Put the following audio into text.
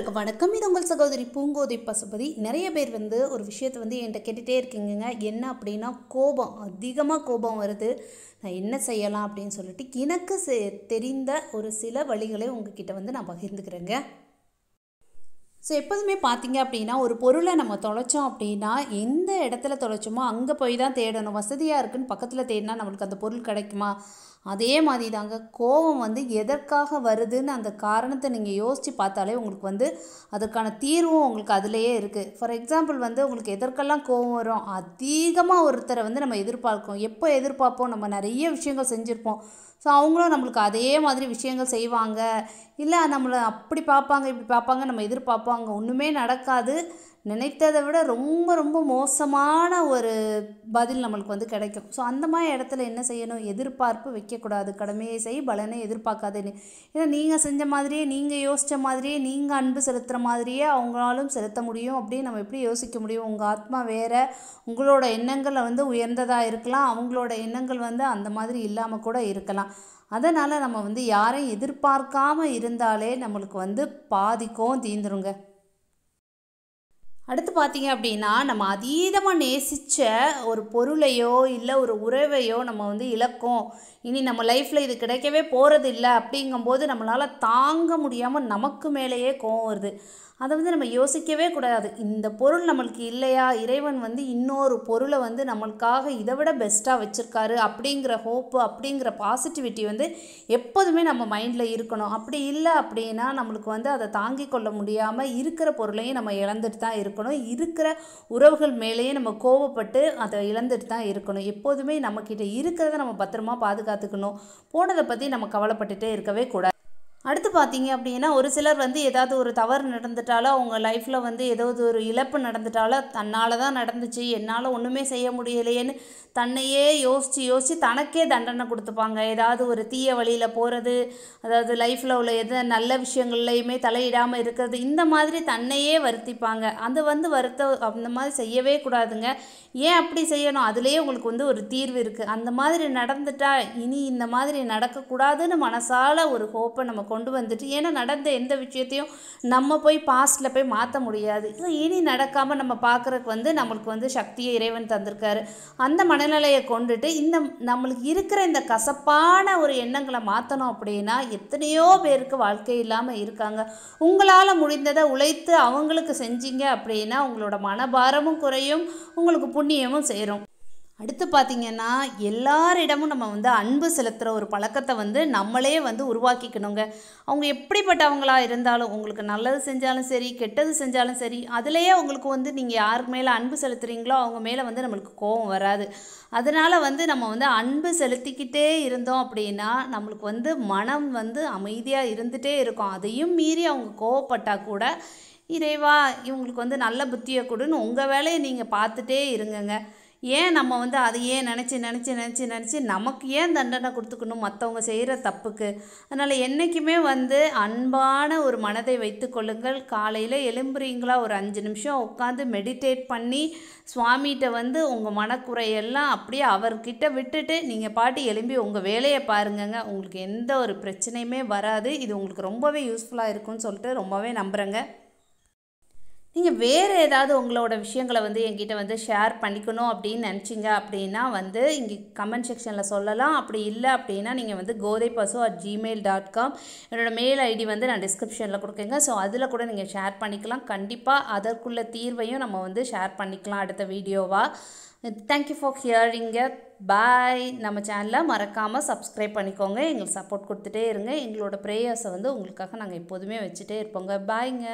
அனைவருக்கும் வணக்கம். இது உங்கள் சகோதரி பூங்கோதை பசுபதி நிறைய பேர் வந்து ஒரு விஷயத்தை வந்து என்கிட்ட கேட்டுகிட்டே இருக்கீங்க என்ன அப்படின்னா கோபம் அதிகமாக கோபம் வருது. நான் என்ன செய்யலாம் அப்படின்னு சொல்லிட்டு எனக்கு செ- தெரிந்த ஒரு சில வழிகளை உங்ககிட்ட வந்து நான் பகிர்ந்துக்கிறேங்க. ஸோ எப்போதுமே பார்த்தீங்க அப்படின்னா ஒரு பொருளை நம்ம தொலைச்சோம் அப்படின்னா எந்த இடத்துல தொலைச்சோமோ அங்கே போய் தான் தேடணும். வசதியாக இருக்குன்னு பக்கத்தில் தேடினா நம்மளுக்கு அந்த பொருள் கிடைக்குமா? அதே மாதிரி தாங்க கோபம் வந்து எதற்காக வருதுன்னு அந்த காரணத்தை நீங்கள் யோசித்து பார்த்தாலே உங்களுக்கு வந்து அதற்கான தீர்வும் உங்களுக்கு அதிலேயே இருக்குது ஃபார் எக்ஸாம்பிள் வந்து உங்களுக்கு எதற்கெல்லாம் கோபம் வரும் அதிகமாக ஒருத்தரை வந்து நம்ம எதிர்பார்க்கோம் எப்போ எதிர்பார்ப்போம்? நம்ம நிறைய விஷயங்கள் செஞ்சுருப்போம். ஸோ அவங்களும் நம்மளுக்கு அதே மாதிரி விஷயங்கள் செய்வாங்க. இல்லை நம்மளை அப்படி பார்ப்பாங்க இப்படி பார்ப்பாங்க நம்ம எதிர்பார்ப்பாங்க ஒன்றுமே நடக்காது. நினைத்ததை விட ரொம்ப ரொம்ப மோசமான ஒரு பதில் நம்மளுக்கு வந்து கிடைக்கும். ஸோ அந்த மாதிரி இடத்துல என்ன செய்யணும்? எதிர்பார்ப்பு வைக்கக்கூடாது. கடமையை செய் பலனை எதிர்பார்க்காதேன்னு ஏன்னா நீங்கள் செஞ்ச மாதிரியே நீங்கள் யோசித்த மாதிரியே நீங்கள் அன்பு செலுத்துகிற மாதிரியே அவங்களாலும் செலுத்த முடியும். அப்படின்னு நம்ம எப்படி யோசிக்க முடியும்? உங்கள் ஆத்மா வேறு உங்களோட எண்ணங்கள் வந்து உயர்ந்ததாக இருக்கலாம். அவங்களோட எண்ணங்கள் வந்து அந்த மாதிரி இல்லாமல் கூட இருக்கலாம். அதனால் நம்ம வந்து யாரையும் எதிர்பார்க்காம இருந்தாலே நம்மளுக்கு வந்து பாதிக்கும் தீந்துருங்க. அடுத்து பார்த்தீங்க அப்படின்னா நம்ம அதீதமாக நேசித்த ஒரு பொருளையோ இல்லை ஒரு உறவையோ நம்ம வந்து இழக்கோம். இனி நம்ம லைஃப்பில் இது கிடைக்கவே போகிறது இல்லை அப்படிங்கும்போது நம்மளால் தாங்க முடியாமல் நமக்கு மேலேயே கோவம் வருது. அதை வந்து நம்ம யோசிக்கவே கூடாது. இந்த பொருள் நம்மளுக்கு இல்லையா? இறைவன் வந்து இன்னொரு பொருளை வந்து நம்மளுக்காக இதை விட பெஸ்ட்டாக வச்சுருக்காரு அப்படிங்கிற ஹோப்பு அப்படிங்கிற பாசிட்டிவிட்டி வந்து எப்போதுமே நம்ம மைண்டில் இருக்கணும். அப்படி இல்லை அப்படின்னா நம்மளுக்கு வந்து அதை தாங்கிக் கொள்ள முடியாமல் இருக்கிற பொருளையும் நம்ம இழந்துட்டு தான் இருக்கணும். இருக்கிற உறவுகள் மேலேயே நம்ம கோவப்பட்டு அதை இழந்துட்டு தான் இருக்கணும். எப்போதுமே நம்மக்கிட்ட இருக்கிறத நம்ம பத்திரமா பாதுகாத்துக்கணும் போனதை பற்றி நம்ம கவலைப்பட்டுட்டே இருக்கவே கூடாது. அடுத்து பார்த்தீங்க அப்படின்னா ஒரு சிலர் வந்து ஏதாவது ஒரு தவறு நடந்துட்டாலோ அவங்க லைஃப்பில் வந்து ஏதாவது ஒரு இழப்பு நடந்துட்டாலோ தன்னால் தான் நடந்துச்சு என்னால் ஒன்றுமே செய்ய முடியலையேன்னு தன்னையே யோசித்து யோசித்து தனக்கே தண்டனை கொடுத்துப்பாங்க. ஏதாவது ஒரு தீய வழியில் போகிறது அதாவது லைஃப்பில் உள்ள எது நல்ல விஷயங்கள்லையுமே தலையிடாமல் இருக்கிறது இந்த மாதிரி தன்னையே வருத்திப்பாங்க. அது வந்து வருத்த அந்த மாதிரி செய்யவே கூடாதுங்க. ஏன் அப்படி செய்யணும்? அதுலேயே உங்களுக்கு வந்து ஒரு தீர்வு இருக்குது அந்த மாதிரி நடந்துட்டா இனி இந்த மாதிரி நடக்கக்கூடாதுன்னு மனசால ஒரு ஹோப்பை நமக்கு கொண்டு வந்துட்டு ஏன்னா நடந்த எந்த விஷயத்தையும் நம்ம போய் பாஸ்டில் போய் மாற்ற முடியாது. இனி நடக்காமல் நம்ம பார்க்குறக்கு வந்து நம்மளுக்கு வந்து சக்தியை இறைவன் தந்திருக்காரு. அந்த மனநிலையை கொண்டுட்டு இந்த நம்மளுக்கு இருக்கிற இந்த கசப்பான ஒரு எண்ணங்களை மாற்றணும் அப்படின்னா எத்தனையோ பேருக்கு வாழ்க்கை இல்லாமல் இருக்காங்க. உங்களால் முடிந்ததை உழைத்து அவங்களுக்கு செஞ்சீங்க அப்படின்னா உங்களோட மனபாரமும் குறையும் உங்களுக்கு புண்ணியமும் சேரும். அடுத்து பார்த்திங்கன்னா எல்லாரிடமும் நம்ம வந்து அன்பு செலுத்துகிற ஒரு பழக்கத்தை வந்து நம்மளே வந்து உருவாக்கிக்கணுங்க. அவங்க எப்படிப்பட்டவங்களாக இருந்தாலும் உங்களுக்கு நல்லது செஞ்சாலும் சரி கெட்டது செஞ்சாலும் சரி அதுலேயே உங்களுக்கு வந்து நீங்கள் யாருக்கு மேலே அன்பு செலுத்துகிறீங்களோ அவங்க மேலே வந்து நம்மளுக்கு கோபம் வராது. அதனால் வந்து நம்ம வந்து அன்பு செலுத்திக்கிட்டே இருந்தோம் அப்படின்னா நம்மளுக்கு வந்து மனம் வந்து அமைதியாக இருந்துகிட்டே இருக்கும். அதையும் மீறி அவங்க கோவப்பட்டால் கூட இறைவா இவங்களுக்கு வந்து நல்ல புத்தியை கொடுன்னு உங்கள் வேலையை நீங்கள் பார்த்துட்டே இருங்கங்க. ஏன் நம்ம வந்து அதையே நினச்சி நினச்சி நினச்சி நினச்சி நமக்கு ஏன் தண்டனை கொடுத்துக்கணும் மற்றவங்க செய்கிற தப்புக்கு? அதனால் என்றைக்குமே வந்து அன்பான ஒரு மனதை வைத்துக்கொள்ளுங்கள் காலையில் எழும்புறீங்களா? ஒரு அஞ்சு நிமிஷம் உட்காந்து மெடிடேட் பண்ணி சுவாமிகிட்ட வந்து உங்கள் மனக்குறையெல்லாம் அப்படியே அவர்கிட்ட விட்டுட்டு நீங்கள் பாட்டு எழும்பி உங்கள் வேலையை பாருங்கங்க. உங்களுக்கு எந்த ஒரு பிரச்சனையுமே வராது. இது உங்களுக்கு ரொம்பவே யூஸ்ஃபுல்லாக இருக்கும்னு சொல்லிட்டு ரொம்பவே நம்புகிறேங்க நீங்கள் வேறு ஏதாவது உங்களோட விஷயங்களை வந்து என்கிட்ட வந்து ஷேர் பண்ணிக்கணும் அப்படின்னு நினச்சிங்க அப்படின்னா வந்து இங்கே கமெண்ட் செக்ஷனில் சொல்லலாம். அப்படி இல்லை அப்படின்னா நீங்கள் வந்து Kothai Pasu at Gmail dot com என்னோடய மெயில் ஐடி வந்து நான் டிஸ்கிரிப்ஷனில் கொடுக்குங்க ஸோ அதில் கூட நீங்கள் ஷேர் பண்ணிக்கலாம். கண்டிப்பாக அதற்குள்ள தீர்வையும் நம்ம வந்து ஷேர் பண்ணிக்கலாம் அடுத்த வீடியோவாக தேங்க்யூ ஃபார் ஹியரிங்க பாய் நம்ம சேனலை மறக்காமல் சப்ஸ்கிரைப் பண்ணிக்கோங்க. எங்களுக்கு சப்போர்ட் கொடுத்துட்டே இருங்க. எங்களோட ப்ரேயர்ஸை வந்து உங்களுக்காக நாங்கள் எப்போதுமே வச்சுட்டே இருப்போங்க. பாய்ங்க